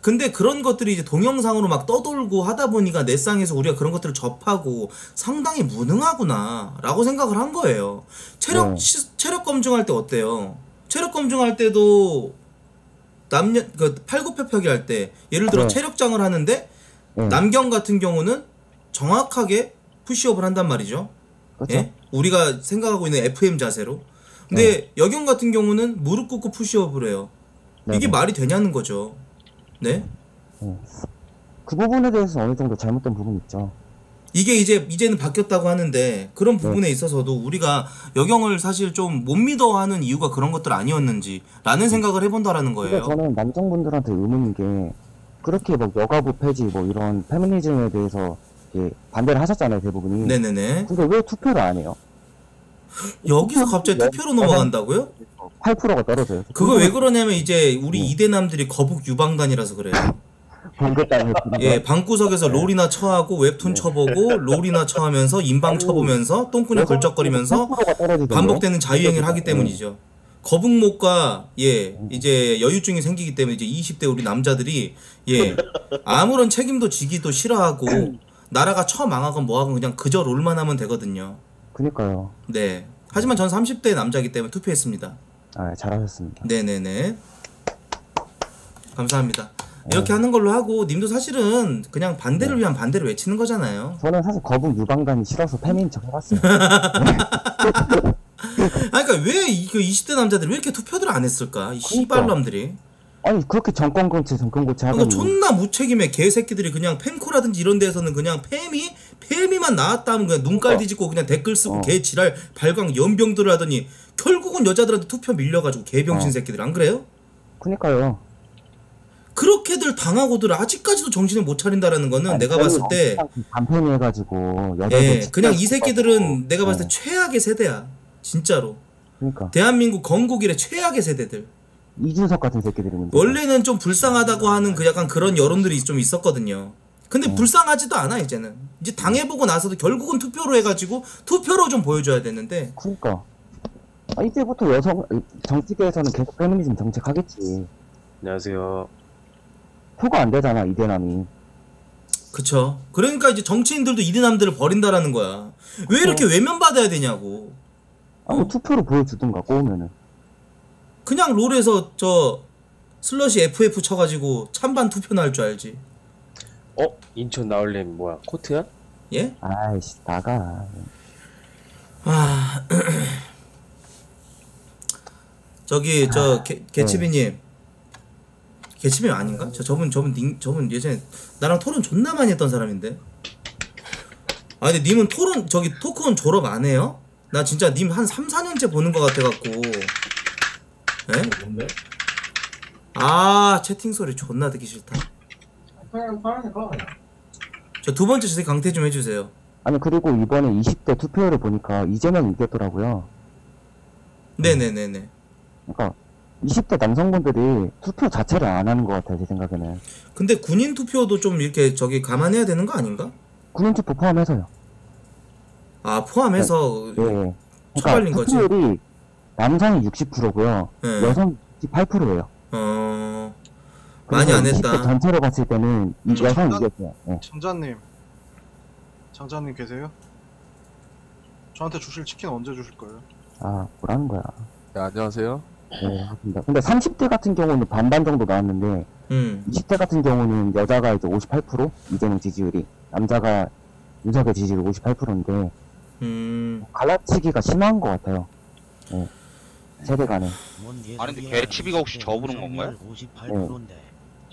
근데 그런 것들이 이제 동영상으로 막 떠돌고 하다 보니까 넷상에서 우리가 그런 것들을 접하고 상당히 무능하구나라고 생각을 한 거예요. 체력 네. 시- 체력 검증할 때 어때요? 체력 검증할 때도 남녀 그 팔굽혀펴기 할 때 예를 들어 네. 체력장을 하는데 네. 남경 같은 경우는 정확하게 푸시업을 한단 말이죠. 그렇죠. 예? 우리가 생각하고 있는 FM 자세로. 근데 여경 같은 경우는 무릎 꿇고 푸시업을 해요. 네, 이게 네. 말이 되냐는 거죠. 네? 그 부분에 대해서 어느 정도 잘못된 부분이 있죠. 이게 이제 이제는 바뀌었다고 하는데 그런 네. 부분에 있어서도 우리가 여경을 사실 좀 못 믿어하는 이유가 그런 것들 아니었는지라는 생각을 해본다라는 거예요. 저는 남성분들한테 의문인 게, 그렇게 막 여가부 폐지, 뭐 이런 페미니즘에 대해서 이렇게 반대를 하셨잖아요 대부분이. 네네네. 근데 왜 투표를 안 해요? 여기서 갑자기 투표로 넘어간다고요? 8%가 떨어져요. 그거 왜 그러냐면 이제 우리 이대남들이 거북 유방단이라서 그래요. 예, 방구석에서 롤이나 쳐하고 웹툰 쳐보고 롤이나 쳐하면서 인방 쳐보면서 똥꾸녕 걸쩍거리면서 반복되는 자유행위를 하기 때문이죠. 거북목과 예 이제 여유증이 생기기 때문에 이제 20대 우리 남자들이 예 아무런 책임도 지기도 싫어하고 나라가 처망하건 뭐하건 그냥 그저 롤만 하면 되거든요. 그니까요. 네. 하지만 전 30대 남자이기 때문에 투표했습니다. 아 잘하셨습니다. 네네네. 감사합니다. 이렇게 하는 걸로 하고 님도 사실은 그냥 반대를 위한 반대를 외치는 거잖아요. 저는 사실 거북 유방단이 싫어서 팬인 척 해봤어요. 아 그러니까 왜 이거 20대 남자들이 왜 이렇게 투표를 안 했을까? 이 씨발놈들이. 아니 그렇게 정권 정치 정권 하더니 그러니까 존나 무책임해 개새끼들이 그냥 팬코라든지 이런 데서는 그냥 팸이 팸이만 나왔다 하면 그냥 눈깔 뒤집고 그냥 댓글 쓰고 개 지랄 발광 연병들을 하더니 결국은 여자들한테 투표 밀려가지고 개병신 어. 새끼들 안 그래요? 그니까요. 그렇게들 당하고들 아직까지도 정신을 못 차린다라는 거는 내가 봤을 때 간편히 해가지고 여자들 예, 그냥 이 새끼들은. 내가 봤을 때 어, 최악의 세대야. 진짜로. 그러니까 대한민국 건국 이래 최악의 세대들. 이준석 같은 새끼들이 문제. 원래는 좀 불쌍하다고 하는 그 약간 그런 여론들이 좀 있었거든요. 근데 불쌍하지도 않아 이제는. 이제 당해보고 나서도 결국은 투표로 해가지고 투표로 좀 보여줘야 되는데. 그러니까 아, 이제부터 여성 정치계에서는 계속 페미니즘 정책하겠지. 안녕하세요. 표가 안 되잖아 이대남이. 그쵸. 그러니까 이제 정치인들도 이대남들을 버린다라는 거야. 왜 이렇게 외면받아야 되냐고. 아, 뭐 투표로 보여주든가 꼬우면은. 그냥 롤에서 저 슬러시 FF 쳐가지고 찬반 투표 날 줄 알지. 어? 인천 나올렘 뭐야? 코트야? 예? 아이씨 나가. 아 저기 저 개, 개치비님 개치비 아닌가? 저 저분 저분 님, 저분 예전에 나랑 토론 존나 많이 했던 사람인데. 아 근데 님은 토론 저기 토크온 졸업 안 해요? 나 진짜 님 한 3, 4년째 보는 것 같아갖고. 예? 뭔데? 아 채팅 소리 존나 듣기 싫다. 저두 번째 주제 강퇴 좀 해주세요. 아니 그리고 이번에 20대 투표율을 보니까 이재명 이겼더라고요. 네네네네. 그러니까 20대 남성분들이 투표 자체를 안 하는 것 같아요 제 생각에는. 근데 군인 투표도 좀 이렇게 저기 감안해야 되는 거 아닌가? 군인 투표 포함해서요. 아 포함해서 예. 예. 처발린 그러니까 거지. 투표율이 남성이 60%고요. 네. 여성 18%예요. 어 많이 안 했다. 전체를 봤을 때는 이 저 여성이 장난- 이겼어요. 예. 장자님 장자님 계세요? 저한테 주실 치킨 언제 주실 거예요? 아 뭐라는 거야. 네, 안녕하세요. 네, 맞습니다. 근데 30대 같은 경우는 반반 정도 나왔는데, 음. 20대 같은 경우는 여자가 이제 58%? 이재명 지지율이. 남자가 윤석열 지지율 58%인데, 음. 갈라치기가 심한 것 같아요. 네. 세대 간에. 아니 근데 개치비가 혹시 저 부른 건가요? 58%인데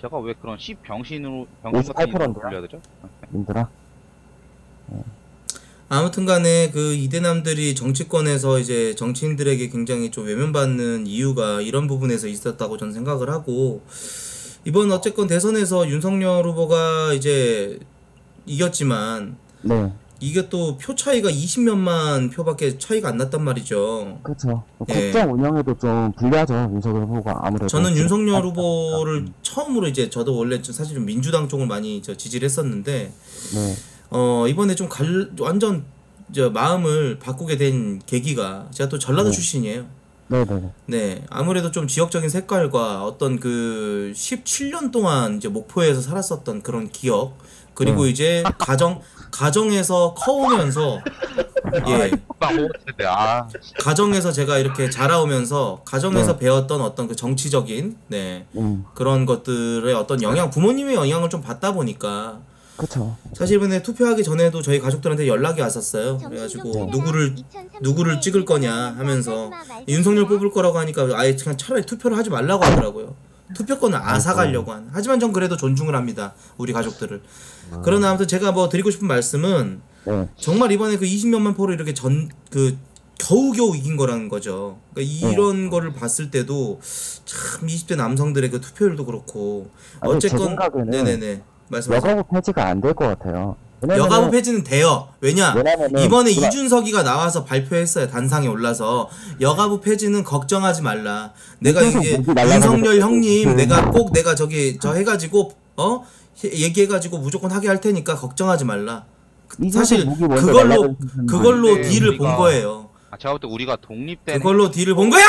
제가 왜 그런 씨 병신으로 병신 같은 58% 이름을 인데요? 불려야 되죠? 님들아. 아무튼간에 그 이대남들이 정치권에서 이제 정치인들에게 굉장히 좀 외면받는 이유가 이런 부분에서 있었다고 저는 생각을 하고 이번 어쨌건 대선에서 윤석열 후보가 이제 이겼지만 네. 이게 또 표 차이가 20몇만 표밖에 차이가 안 났단 말이죠. 그렇죠. 예. 국정 운영에도 좀 불리하죠. 윤석열 후보가 아무래도. 저는 윤석열 아, 후보를 처음으로 이제 저도 원래 좀 사실 좀 민주당 쪽을 많이 저 지지를 했었는데 네. 어 이번에 좀 갈 완전 저 마음을 바꾸게 된 계기가 제가 또 전라도 네. 출신이에요. 네네네. 네 아무래도 좀 지역적인 색깔과 어떤 그 17년 동안 이제 목포에서 살았었던 그런 기억 그리고 네. 이제 가정 가정에서 커오면서 예딱 먹었을 때 아. 가정에서 제가 이렇게 자라오면서 가정에서 네. 배웠던 어떤 그 정치적인 네 음. 그런 것들의 어떤 영향 부모님의 영향을 좀 받다 보니까 그쵸. 사실 이번에 투표하기 전에도 저희 가족들한테 연락이 왔었어요. 그래가지고 누구를 누구를 찍을 거냐 하면서 윤석열 뽑을 거라고 하니까 아예 그냥 차라리 투표를 하지 말라고 하더라고요. 투표권을 앗아 가려고 한. 하지만 전 그래도 존중을 합니다. 우리 가족들을. 그러나 아무튼 제가 뭐 드리고 싶은 말씀은 네. 정말 이번에 그 20몇만 표로 이렇게 전 그 겨우겨우 이긴 거라는 거죠. 그러니까 이런 거를 봤을 때도 참 20대 남성들의 그 투표율도 그렇고 제 어쨌건 생각에는 네네네 말씀하세요. 여가부 폐지가 안 될 것 같아요. 여가부 폐지는 돼요. 왜냐? 이번에 누가- 이준석이가 나와서 발표했어요. 단상에 올라서 여가부 폐지는 걱정하지 말라. 내가 이준석 이게 윤석열 거- 형님 그- 내가 꼭 내가 저기 저 해가지고 어 해- 얘기해가지고 무조건 하게 할 테니까 걱정하지 말라. 사실 그걸로 그걸로 딜을 본 우리가- 거예요. 아, 제가 볼 때 우리가 독립된 그걸로 딜을 본 거야.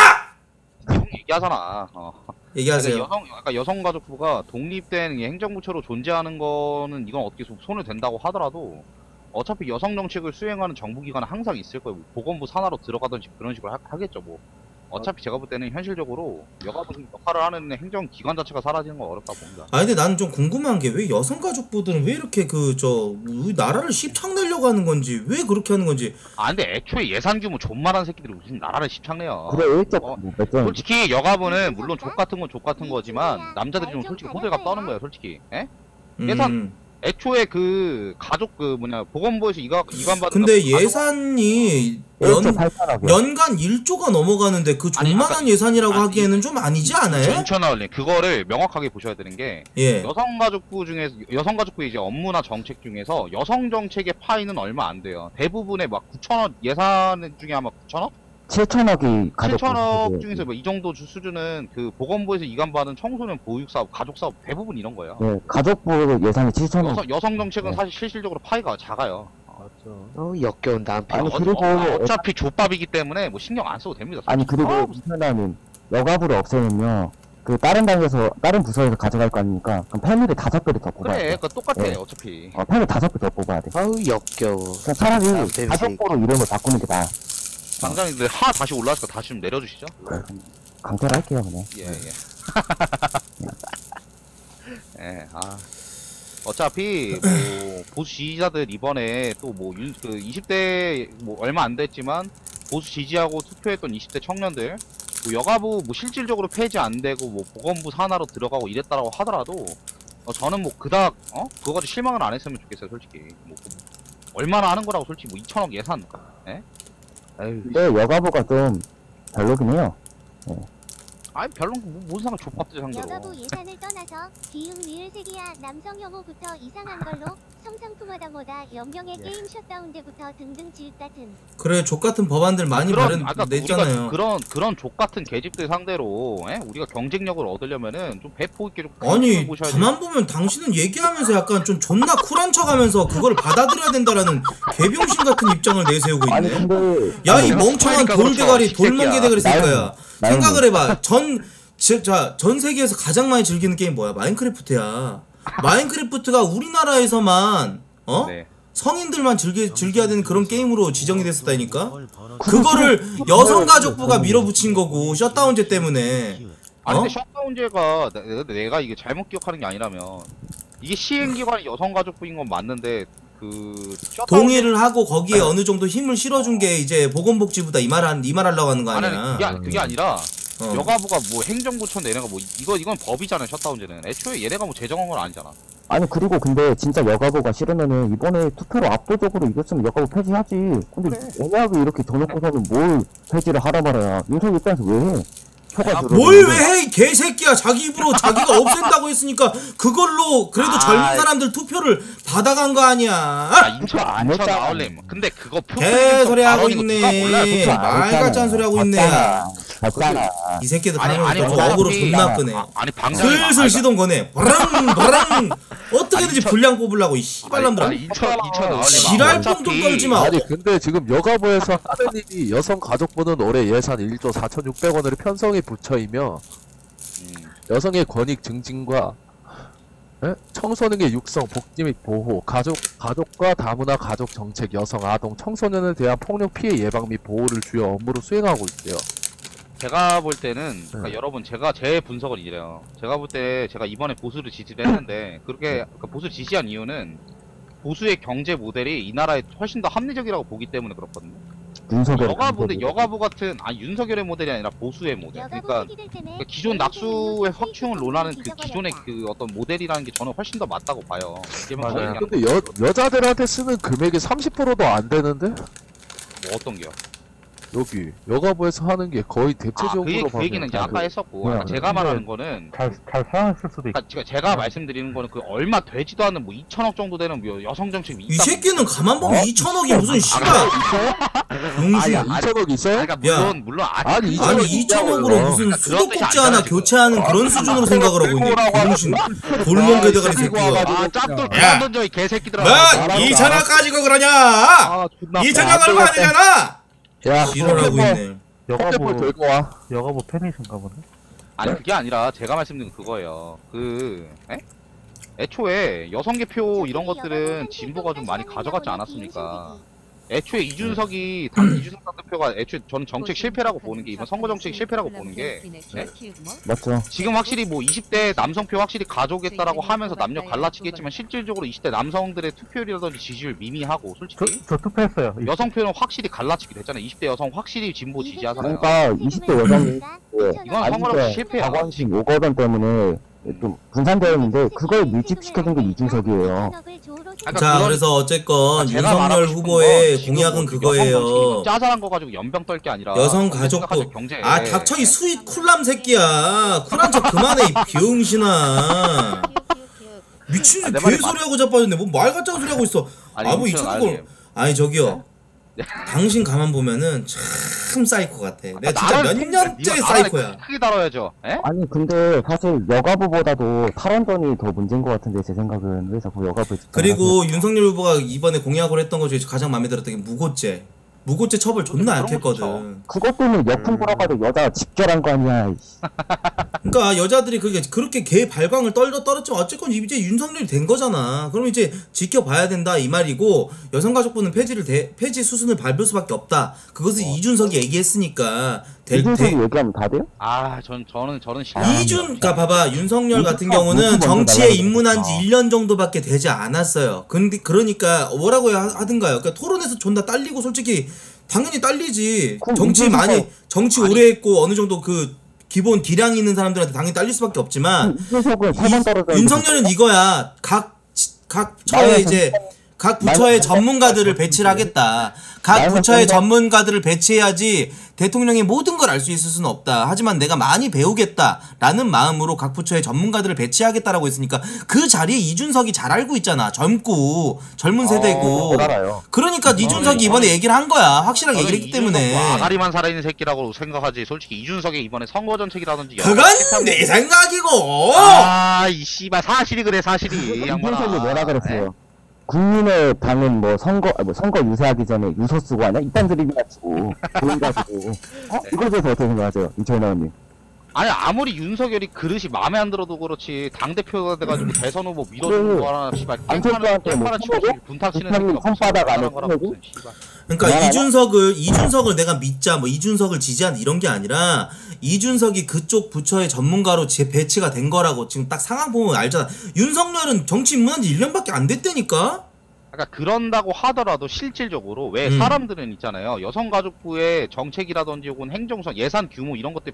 형 얘기하잖아. 어. 얘기하세요. 그러니까 여성, 아까 여성가족부가 독립된 이 행정부처로 존재하는 거는 이건 어떻게 손- 손을 댄다고 하더라도 어차피 여성 정책을 수행하는 정부기관은 항상 있을 거예요. 뭐 보건부 산하로 들어가든지 그런 식으로 하, 겠죠 뭐. 어차피 제가 볼 때는 현실적으로 여가부 역할을 하는 행정기관 자체가 사라지는 건 어렵다 봅니다. 아 근데 나는 좀 궁금한 게 왜 여성가족부들은 왜 이렇게 그 저 나라를 씹창 내려고 하는 건지 왜 그렇게 하는 건지 아 근데 애초에 예산 규모 존만한 새끼들이 무슨 나라를 십창내요. 그래 일적 어, 몇 점. 솔직히 여가부는 물론 족 같은 건 족 같은 거지만 남자들이 좀 솔직히 호들갑 떠는 거예요 솔직히 예? 예산 음. 애초에 그 가족 그 뭐냐 보건부에서 이가 이관 받은 근데 거 가족- 예산이 연, 1.8%라고요. 연간 1조가 넘어가는데 그 아니, 존만한 아까- 예산이라고 아니, 하기에는 좀 아니지 않아요? 인천하울린 그거를 명확하게 보셔야 되는 게 예. 여성가족부 중에서 여성가족부 이제 업무나 정책 중에서 여성 정책의 파이는 얼마 안 돼요. 대부분의 막 9천억 예산 중에 아마 9천억? 7천억이 가족 7천억 중에서 뭐 이 정도 주- 수준은 그 보건부에서 이관받은 청소년 보육 사업, 가족 사업 대부분 이런 거예요. 네, 가족부 예산이 7천억. 여성, 여성 네. 정책은 사실 실질적으로 파이가 작아요. 어, 역겨운 남편. 아니 어, 그리고 어, 어차피 족밥이기 때문에 뭐 신경 안 써도 됩니다. 아니. 그리고 이편남님 여가부를 없애면요 그 다른 당에서 다른 부서에서 가져갈 거 아닙니까? 그럼 패밀리 다섯 개를 더 뽑아야 그래, 돼. 그 똑같아 네. 어차피. 어, 패밀리 다섯 개 더 뽑아야 돼. 아우 역겨워. 그냥 차라리 남편 가족부로 이름을 바꾸는 게 나아. 당장님들 하 다시 올라왔으니까 다시 좀 내려주시죠. 강퇴를 할게요 그냥. 예, 예. 예, 아. 어차피 뭐 보수 지지자들 이번에 또뭐그 20대 뭐 얼마 안 됐지만 보수 지지하고 투표했던 20대 청년들 뭐 여가부 뭐 실질적으로 폐지 안 되고 뭐 보건부 산하로 들어가고 이랬다라고 하더라도 어, 저는 뭐 그닥 어 그거 가지고 실망을 안 했으면 좋겠어요 솔직히 뭐 그- 얼마나 하는 거라고 솔직히 뭐 2천억 예산 예? 에휴 근데 여가부가 좀 별로긴 해요. 아니 별로 뭐, 무슨 상관 족밥들 상대로 여가부 예산을 떠나서 기흥 리을 세기야 남성 혐오부터 이상한 걸로 성상품하다 뭐다 연병의 예. 게임 셧다운제부터 등등 질 같은 그래 족 같은 법안들 많이 발은 아까 냈잖아요. 우리가 그런 그런 족 같은 계집들 상대로 에? 우리가 경쟁력을 얻으려면은 좀 배포 있게 좀 아니 보셔야 가만 보면 당신은 얘기하면서 약간 좀 존나 쿨한 척하면서 그걸 받아들여야 된다라는 개병신 같은 입장을 내세우고 아니 있네. 근데 야이 내가 멍청한 돌대가리. 돌멍게 대가리 새끼야. 나는- 나는 생각을 해봐. 전 진짜 전 세계에서 가장 많이 즐기는 게임 뭐야? 마인크래프트야. 마인크래프트가 우리나라에서만 어 네. 성인들만 즐기 즐겨야 되는 그런 게임으로 지정이 됐었다니까. 그거를 여성가족부가 밀어붙인 거고 셧다운제 때문에. 아니 어? 근데 셧다운제가 내- 내가, 내가 이게 잘못 기억하는 게 아니라면 이게 시행기관이 여성가족부인 건 맞는데 그 셧다운제- 동의를 하고 거기에 어느 정도 힘을 실어준 게 이제 보건복지부다 이 말한 이 말하려고 하는 거 아니, 아니야? 아니 그게, 아니- 그게 아니라 어. 여가부가 뭐 행정부처 내내가 뭐 이거 이건 법이잖아요 셧다운제는 애초에 얘네가 뭐 제정한 건 아니잖아 아니 그리고 근데 진짜 여가부가 싫으면은 이번에 투표로 압도적으로 이겼으면 여가부 폐지하지. 근데 애매하게 이렇게 져놓고서는 뭘 폐지를 하라 말아야. 윤석 입장에서 왜 해? 표가 들어. 뭘 왜 해? 이 개새끼야. 자기 입으로 자기가 없앤다고 했으니까 그걸로 그래도 아, 젊은 사람들 투표를 받아간 거 아니야. 아 인천 안 인천 했잖아. 근데 그거 표 개소리 하고 있네. 그거? 말 같지 소리 하고 있네. 봤잖아. 이 새끼들 아니, 아니, 거 어차피- 어그로 존나 끄네. 아, 아니 방장이 슬슬 시동 거네. 바랑 바랑 어떻게든지 분량 뽑으려고 이 씨발놈들아. 아니 인천 인천 아울렘 지랄 좀 떨지 마. 아니 근데 지금 여가부에서 하는 일이 여성가족부는 올해 예산 1조 4,600원으로 편성에 붙여이며 여성의 권익 증진과 에? 청소년의 육성, 복지 및 보호, 가족, 가족과 다문화 가족 정책, 여성, 아동, 청소년에 대한 폭력 피해 예방 및 보호를 주요 업무로 수행하고 있대요. 제가 볼 때는 그러니까 여러분 제가 제 분석은 이래요. 제가 볼 때 제가 이번에 보수를 지지를 했는데 그렇게 그러니까 보수 지지한 이유는 보수의 경제 모델이 이 나라에 훨씬 더 합리적이라고 보기 때문에 그렇거든요. 윤석열. 여가부인데 여가부 같은 아 윤석열의 모델이 아니라 보수의 모델. 그러니까, 그러니까 기존 낙수의 확충을 논하는 그 기존의 그 어떤 모델이라는 게 저는 훨씬 더 맞다고 봐요. 이재명 맞아요. 근데 여, 여자들한테 쓰는 금액이 30%도 안 되는데? 뭐 어떤 게요? 여기 여가부에서 하는 게 거의 아, 대체적으로 그, 얘기, 그 봐도 얘기는 이제 다 아까 그- 했었고 그냥 제가 말하는 거는 잘, 잘 사용했을 수도 있고. 그러니까 제가, 제가 말씀드리는 거는 그 얼마 되지도 않는 뭐 2천억 정도 되는 뭐 여성 정책이 이 새끼는 가만 보면 2천억이 무슨 씨발. 아니, 용신 2천억 있어요? 그러니까 물론 물론 아니, 아니, 아니 이천억이 2천억으로 무슨 그러니까 그런 뜻이 수도꼭지 하나 아니잖아, 교체하는 그런 수준으로 생각을 하고 있네 병신 돌멍게 대가리 새끼가. 아 짭돌 야. 그만 던져 이 개새끼들아. 뭐 2천억 가지고 그러냐? 2천억을 얼마 안 되잖아 야 지랄하고 있네 핸드폰 여가부, 들고 와 여가부 팬이신가 보네. 아니 그게 아니라 제가 말씀드린 그거예요. 그 에? 애초에 여성 개표 이런 것들은 진보가 좀 많이 가져갔지 않았습니까? 애초에 이준석이 당 이준석 당대표가 애초에 저는 정책 실패라고 보는 게 이번 선거 정책 실패라고 보는 게 네? 맞죠 지금 확실히 뭐 20대 남성표 확실히 가져오겠다라고 하면서 남녀 갈라치기 했지만 실질적으로 20대 남성들의 투표율이라든지 지지율 미미하고 솔직히 저 투표했어요. 여성표는 확실히 갈라치기 됐잖아요. 20대 여성 확실히 진보 지지하잖아요. 그러니까 20대 여성이 이건 선거라고 실패야. 박원식 오거돈 때문에 좀 분산되어 있는데 그걸 밀집시켜준 게 이준석이에요. 자 그래서 어쨌건 제가 윤석열 싶은 후보의 지금 공약은 뭐 여성 그거예요. 짜잘한 거 가지고 연병 떨 게 아니라 여성 가족부. 경제. 아 닥쳐 이 수익 쿨남 새끼야. 쿨한 척 그만해 이 비용신아. 미친 아, 내 말이 개소리 하고 자빠졌네. 뭐 말 같은 소리 하고 있어. 아니, 아뭐 엄청 이천거 아니. 아니 저기요 당신 가만 보면은 참 사이코 같아. 내가 진짜 몇 년째 사이코야. 크게 다뤄야죠. 에? 아니 근데 사실 여가부보다도 탈원전이 더 문제인 것 같은데 제 생각은. 왜 자꾸 여가부 그리고 윤석열 후보가 이번에 공약을 했던 것 중에 가장 마음에 들었던 게 무고죄 무고죄 처벌 존나 약했거든 그것 때문에 역풍 불어가지고 여자 집결한 거 아니야. 그러니까 여자들이 그게 그렇게 개 발광을 떨려 떨었지만 어쨌건 이제 윤석열이 된 거잖아. 그럼 이제 지켜봐야 된다 이 말이고 여성가족부는 폐지를 대, 폐지 수순을 밟을 수밖에 없다. 그것을 이준석이 얘기했으니까 될 이준석이 때. 얘기하면 다 돼요? 아, 전 저는 저는 이준, 그니까 봐봐, 윤석열 같은 경우는 정치에 입문한 지 되니까. 1년 정도밖에 되지 않았어요. 근데, 그러니까, 뭐라고 하- 하든가요. 그러니까 토론에서 존나 딸리고 솔직히, 당연히 딸리지. 그럼 정치 이준석- 많이, 정치 오래 했고, 어느 정도 그, 기본 기량 있는 사람들한테 당연히 딸릴 수밖에 없지만, 이준석은 떨어져 윤석열은 이거야. 각, 지- 각 처에 이제 각 부처의 전문가들을 배치를 하겠다. 각 부처의 전문가들을 배치해야지 대통령이 모든 걸 알 수 있을 수는 없다. 하지만 내가 많이 배우겠다라는 마음으로 각 부처의 전문가들을 배치하겠다라고 했으니까 그 자리에 이준석이 잘 알고 있잖아. 젊고 젊은 세대고. 못 알아요. 그러니까 이준석이 이번에 얘기를 한 거야. 확실하게 얘기를 했기 때문에. 뭐 아가리만 살아있는 새끼라고 생각하지. 솔직히 이준석의 이번에 선거 정책이라든지 그건 내 생각이고. 아, 이 씨발 사실이 그래 사실이. 이준석이 뭐라 그랬어요? 국민의 당은 뭐 선거 아, 뭐 선거 유세하기 전에 유서 쓰고 하냐 이딴 드립이나 치고 돈 가지고 어? 이거에 대해서 어떻게 생각하세요 이철 나원님? 아니 아무리 윤석열이 그릇이 마음에 안 들어도 그렇지 당 대표가 돼가지고 대선 후보 밀어주는 그래. 거 하나 씨발 안철수한테 뭐 치고? 분탁 치는 새끼가 손바닥 안에. 거라고. 그러니까. 이준석을 이준석을 내가 믿자 뭐 이준석을 지지한 이런 게 아니라 이준석이 그쪽 부처의 전문가로 제 배치가 된 거라고 지금 딱 상황 보면 알잖아. 윤석열은 정치 입문한 지 1년밖에 안 됐다니까. 그러니까 그런다고 하더라도 실질적으로 왜 음. 사람들은 있잖아요 여성가족부의 정책이라든지 혹은 행정성 예산 규모 이런 것들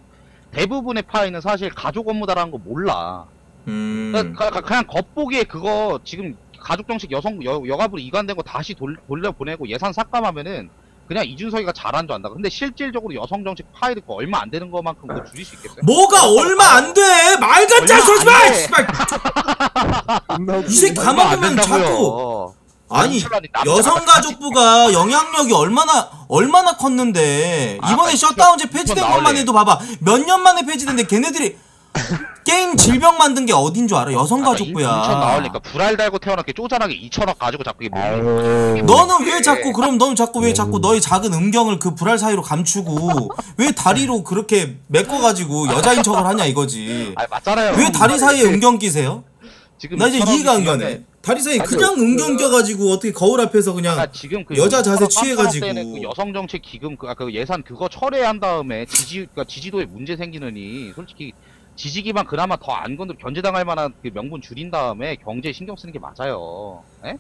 대부분의 파이는 사실 가족 업무다라는 거 몰라 음. 그러니까 가- 그냥 겉보기에 그거 지금 가족정책 여성 여, 여가부로 이관된 거 다시 돌, 돌려보내고 예산 삭감하면은 그냥 이준석이가 잘한 줄 안다 근데 실질적으로 여성정책 파이를 그 얼마 안 되는 것만큼 그거 줄일 수 있겠어요? 뭐가 얼마 안 돼. 말 같지 않은 소리 마. 씨발. 이 새끼 가만 된다고요. 자꾸 아니 여성가족부가 영향력이 얼마나 얼마나 컸는데. 아, 이번에 셧다운제 폐지된 나올래. 것만 해도 봐봐. 몇 년 만에 폐지됐는데 걔네들이 게임 질병 만든 게 어딘 줄 알아? 여성가족부야. 인천 나올니까 불알 달고 태어났게 쪼잔하게 2천억 가지고 자꾸 이게 너는 왜 자꾸 그럼 너는 자꾸 왜 자꾸 너의 작은 음경을 그 불알 사이로 감추고 왜 다리로 그렇게 메꿔가지고 여자인 척을 하냐 이거지. 아 맞잖아요. 왜 다리 사이에 음경 끼세요? 지금 나 이제 2천억이 이해가 안 가네 다리 사이에 그냥 음경 껴가지고 어떻게 거울 앞에서 그냥 아, 지금 그 여자 자세 2천억, 3천억 취해가지고 그 여성 정책 기금 그, 아, 그 예산 그거 철회한 다음에 지지 그러니까 지지도에 문제 생기느니 솔직히 지지 기반 그나마 더 안 건드려 견제당할 만한 그 명분 줄인 다음에 경제에 신경 쓰는 게 맞아요. 예?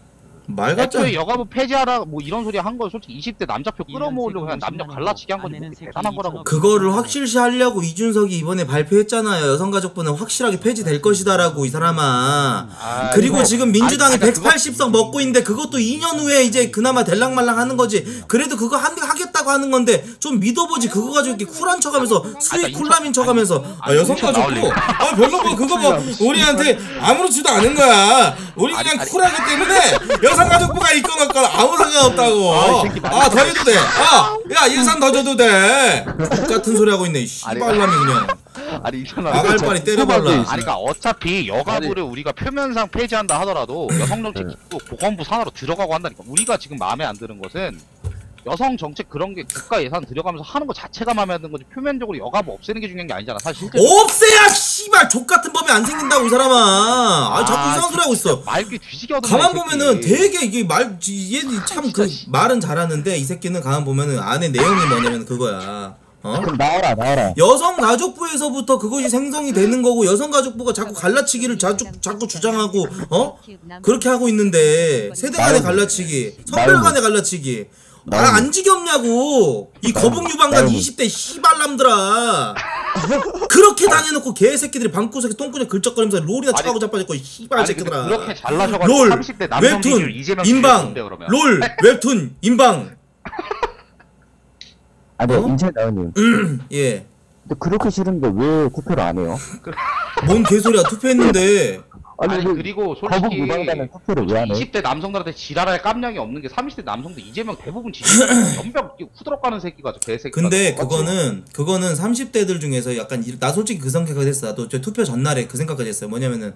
말 같잖아. 애초에 여가부 폐지하라 뭐 이런 소리 한 건 솔직히 20대 남자표 끌어모으려고 그냥 남녀 갈라치기 한 거지 뭐 대단한 거라고 그거를 확실시 하려고 이준석이 이번에 발표했잖아요. 여성가족부는 확실하게 폐지될 것이다라고 이 사람아. 그리고 근데- 지금 민주당이 아니, 그러니까 180석 먹고 있는데 그것도 2년 후에 이제 그나마 될랑말랑 하는 거지. 그래도 그거 한, 하겠 다고 하는 건데 좀 믿어보지. 그거 가지고 이렇게 쿨한 척하면서 수익 쿨라민 척하면서 아, 여성가족부 아 별거 뭐 그거 뭐 우리한테 아무렇지도 않은 거야. 우리 그냥 쿨하기 때문에 여성 가족부가 있건 없건 아무 상관 없다고. 아 더 해도 돼. 아, 야 일산 더 줘도 돼. 같은 소리 하고 있네. 이 씨발람이 그냥. 아니 이천아 아갈빨이 때려발라. 아니 그러니까 어차피 여가부를 우리가 표면상 폐지한다 하더라도 여성 정책 기구 보건부 산하로 들어가고 한다니까 우리가 지금 마음에 안 드는 것은 여성 정책 그런 게 국가 예산 들여가면서 하는 것 자체가 마음에 안 드는 거지. 표면적으로 여가부 없애는 게 중요한 게 아니잖아. 사실 실제 없애야 씨발 족 같은 법이 안 생긴다고 이 사람아. 아 자꾸 이상한 소리 하고 있어. 말귀 뒤지게 얻어 가만 보면은 되게 이게 말 얘는 참 그 말은 잘하는데 이 새끼는 가만 보면은 안에 내용이 뭐냐면 그거야. 어? 나와라 나와라. 여성가족부에서부터 그것이 생성이 되는 거고 여성가족부가 자꾸 갈라치기를 자주, 자꾸 주장하고 어? 그렇게 하고 있는데 세대 간의 갈라치기 성별 간의 갈라치기 아안 지겹냐고. 이 거북 유방단 20대 씨발남들아. 그렇게 다녀놓고 개새끼들이 방구석에 똥구멍 긁적거리면서 롤이나 차고 자빠졌고 이 씨발 아니, 근데 새끼들아. 그렇게 잘나셔가지고 롤 30대 남성 비율 웹툰 인방. 롤 웹툰 인방. 아네 인체 나은님. 예. 근데 그렇게 싫은데 왜 투표를 안 해요? 뭔 개소리야. 투표했는데 아니, 왜 그리고 거북 솔직히 무방단은 투표를 왜안 해? 20대 남성들한테 지랄할 깜냥이 없는 게 30대 남성도 이재명 대부분 지지 연병 후드럭 가는 새끼가 저 개새끼가 근데? 그거는 그거는 30대들 중에서 약간 이- 나 솔직히 그 생각을 했어. 나도 저 투표 전날에 그 생각까지 했어요. 뭐냐면은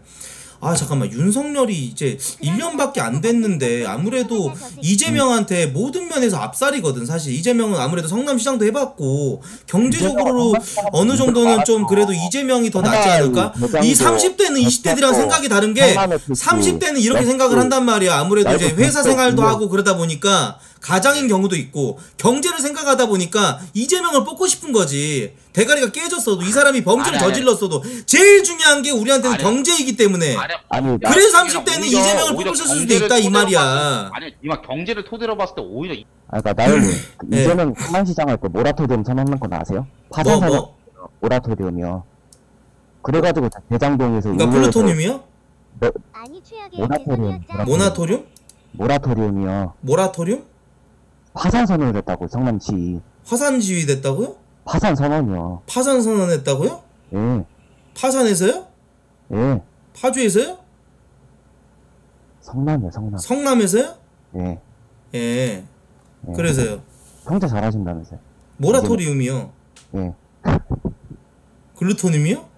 아 잠깐만. 윤석열이 이제 1년밖에 안 됐는데 아무래도 이재명한테 모든 면에서 앞살이거든 사실. 이재명은 아무래도 성남시장도 해봤고 경제적으로 어느 정도는 좀 그래도 이재명이 더 낫지 않을까? 이 30대는 20대들이랑 생각이 다른 게 30대는 이렇게 생각을 한단 말이야. 아무래도 이제 회사 생활도 하고 그러다 보니까 가장인 경우도 있고 경제를 생각하다 보니까 이재명을 뽑고 싶은 거지 대가리가 깨졌어도 이 사람이 범죄를 아니, 아니. 저질렀어도 제일 중요한 게 우리한테는 경제이기 때문에 아니 그래서 30대는 오히려- 이재명을 오히려 뽑을 수도 있다 이 말이야 아니 이만 경제를 토대로 봤을 때 오히려 이- 아 그니까 나연님 네. 이재명 성남시장 할 때 모라토리움 선언한 건 아세요? 파산 뭐, 뭐? 모라토리움이요 그래가지고 대장동에서 그러니까 플루토늄이요? 아니 최악의 모라토리움 모나토륨? 모라토리움이요 모라토륨? 파산 선언을 했다고 성남시 화산 지휘 됐다고요? 파산 선언이요 파산 선언했다고요? 예 파산에서요? 예. 파주에서요? 성남이요 성남 성남에서요? 예. 예. 예. 그래서요. 형제 잘하신다면서요 모라토리움이요. 예. 글루토늄이요?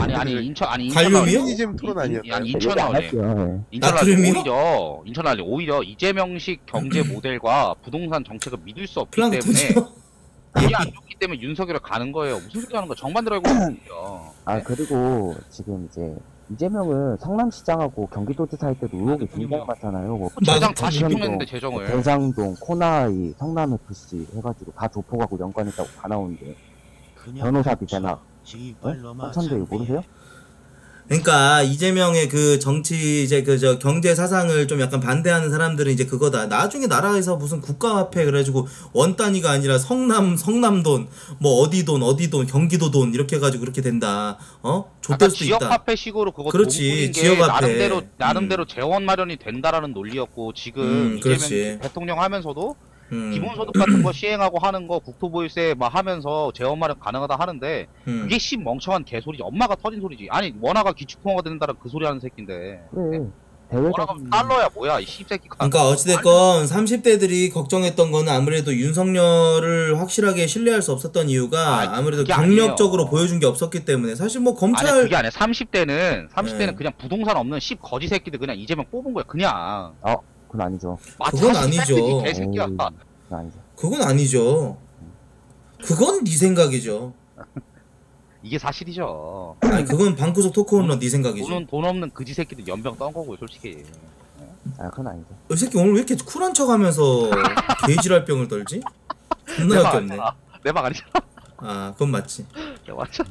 아니 아니 인천 아니 인천 갈륨이요? 페미니즘 토론 아니었나요? 아니 인천 나올래 예. 인천 나올래 나트륨이요? 오히려 인천 나올래 오히려 이재명식 경제 모델과 부동산 정책을 믿을 수 없기 때문에 플랑크톤이요? 이게 안 좋기 때문에 윤석열을 가는 거예요. 무슨 소리 하는 거야? 정반대로 알고 있거든요. 아 그리고 지금 이제 이재명은 성남시장하고 경기도지사 할 때도 의혹이 굉장히 많잖아요. 뭐 재정 대장동, 40년 했는데 재정을. 대장동, 코나이, 성남FC 해가지고 다 조폭하고 연관있다고 다 나오는데. 변호사 비 대납 어? 천대 이거 모르세요? 그러니까 이재명의 그 정치 이제 그 저 경제 사상을 좀 약간 반대하는 사람들은 이제 그거다. 나중에 나라에서 무슨 국가화폐 그래가지고 원 단위가 아니라 성남 성남돈 뭐 어디 돈 어디 돈 경기도 돈 이렇게 해가지고 그렇게 된다. 어? 좆될 수도 지역 있다. 화폐식으로 그거 그렇지, 지역 화폐. 나름대로 음. 나름대로 재원 마련이 된다라는 논리였고 지금 음, 그렇지. 이재명 대통령 하면서도 음. 기본소득 같은 거 시행하고 하는 거 국토보유세 막 하면서 재원 마련 가능하다 하는데 음. 그게 씨 멍청한 개소리지. 엄마가 터진 소리지. 아니 원화가 기축통화가 된다는 그 소리 하는 새끼인데. 그래. 대회장 원화가 달러야 뭐야 이 씹새끼가. 그러니까 어찌됐건 30대들이 걱정했던 거는 아무래도 윤석열을 확실하게 신뢰할 수 없었던 이유가 아무래도 그게 경력적으로 보여준 게 없었기 때문에 사실 뭐 검찰 아니 그게 아니야. 30대는 30대는 네. 그냥 부동산 없는 씹 거지 새끼들 그냥 이재명 뽑은 거야 그냥. 어 그건 아니죠. 그건 아니죠. 이 개새끼야 그건 아니죠. 그건 아니죠. 그건 네 생각이죠. 이게 사실이죠 아니 그건 방구석 토크온런 네 생각이죠. 돈은 돈 없는 그지 새끼들 연병 떤 거고요 솔직히 아 그건 아니죠. 이 새끼 오늘 왜 이렇게 쿨한 척하면서 개지랄 병을 떨지? 존나 내말 역겹네. 아니잖아. 내 아니잖아 아 그건 맞지. 야, 맞죠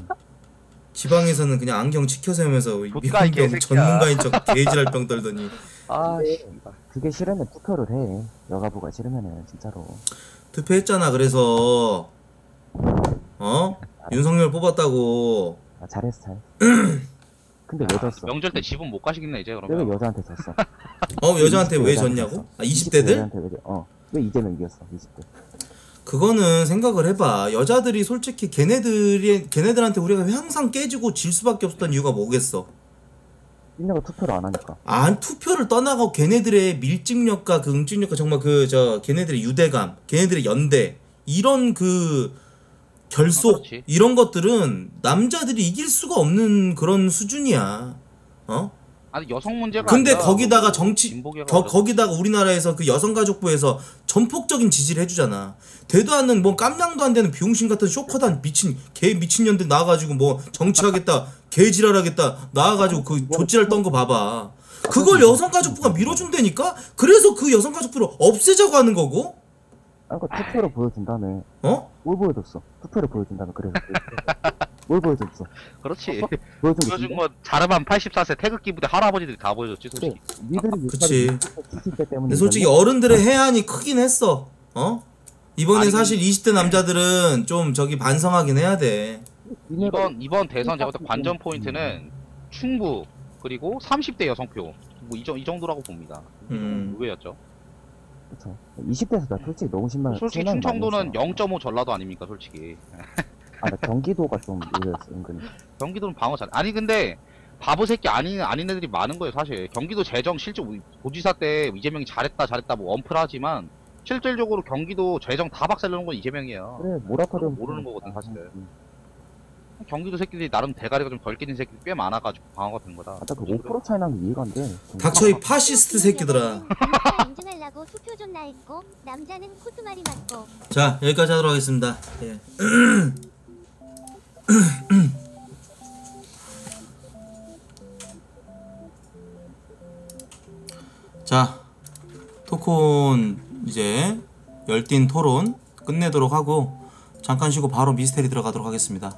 지방에서는 그냥 안경 치켜 세우면서 이 개새끼야. 전문가인 척 개지랄 병 떨더니 아, 그게 싫으면 투표를 해. 여가부가 싫으면은 진짜로. 투표했잖아. 그래서 어 윤석열 뽑았다고. 아, 잘했어, 잘했어. 근데 왜 졌어? 명절 때 집은 못 가시겠네 이제 그러면. 여자한테 졌어. 어 여자한테 왜 여자한테 졌냐고? 졌어. 아 20대들? 여자한테 왜 졌- 어. 왜 이재명 이겼어? 20대. 그거는 생각을 해봐. 여자들이 솔직히 걔네들이 걔네들한테 우리가 항상 깨지고 질 수밖에 없었던 이유가 뭐겠어? 인내가 투표를 안 하니까. 안 투표를 떠나고 걔네들의 밀집력과 그 응집력과 정말 그 저 걔네들의 유대감, 걔네들의 연대 이런 그 결속 이런 것들은 남자들이 이길 수가 없는 그런 수준이야. 어? 아니 여성 문제가 근데 아니라 거기다가 정치 진보계가 거, 거기다가 우리나라에서 그 여성가족부에서 전폭적인 지지를 해주잖아. 되도 않는 뭐 깜냥도 안 되는 비용신 같은 쇼커단 미친 개 미친년들 나와가지고 뭐 정치하겠다 개지랄하겠다 나와가지고 그 조지랄 떤 거 봐봐. 그걸 여성가족부가 밀어준다니까. 그래서 그 여성가족부를 없애자고 하는 거고. 아, 그러니까 투표를 보여준다며. 어? 뭘 보여줬어? 투표를 보여준다며. 그래서. 뭘 보여줬어? 그렇지. 보여준 거 요즘 뭐 자르반 84세 태극기 부대 할아버지들이 다 보여줬지 솔직히. 니들이 그치. 때 때문에. 근데 솔직히 어른들의 해안이 크긴 했어. 어? 이번에 아니, 사실 20대 남자들은 좀 저기 반성하긴 해야 돼. 이번 이번 대선 제가 볼때 관전 포인트는 충북 그리고 30대 여성표 뭐이 이 정도라고 봅니다. 음. 의외였죠. 그쵸. 20대에서 나 솔직히 너무 신나. 솔직히 충청도는 많이 했어. 0.5 전라도 아닙니까 솔직히. 아, 나 경기도가 좀 의외였어, 은근히. 경기도는 방어 잘. 아니 근데 바보 새끼 아닌 아닌 애들이 많은 거예요 사실. 경기도 재정 실제 우리 도지사 때 이재명이 잘했다 잘했다 뭐 엄플하지만 실질적으로 경기도 재정 다 박살내는 건 이재명이에요. 그래, 모라토리움. 모르는 거거든 사실. 음. 경기도 새끼들이 나름 대가리가 좀 덜 끼는 새끼들 꽤 많아가지고 방어가 된 거다. 아까 그5% 차이 난게 이해가 안 돼. 닥쳐 이 파시스트 새끼들아. 인증하려고 투표 존나 했고 남자는 코트말이 맞고 자 여기까지 하도록 하겠습니다. 예. 자 토콘 이제 열띤 토론 끝내도록 하고 잠깐 쉬고 바로 미스테리 들어가도록 하겠습니다.